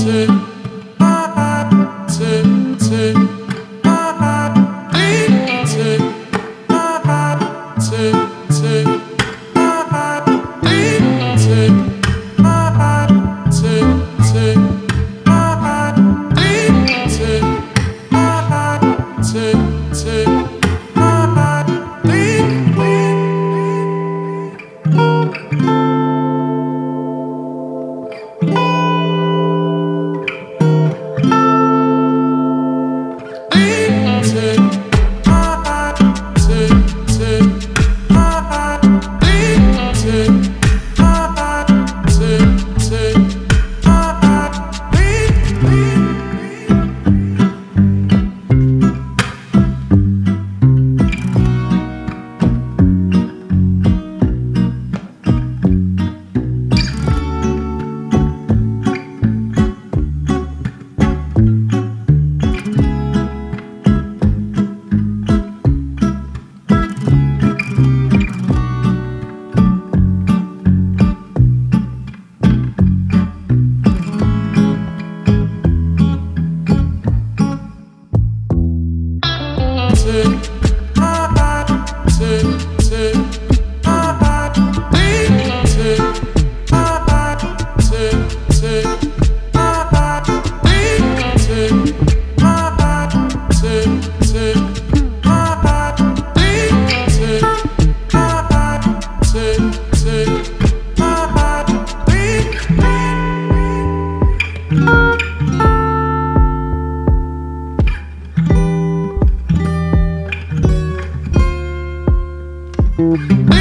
Take Bye.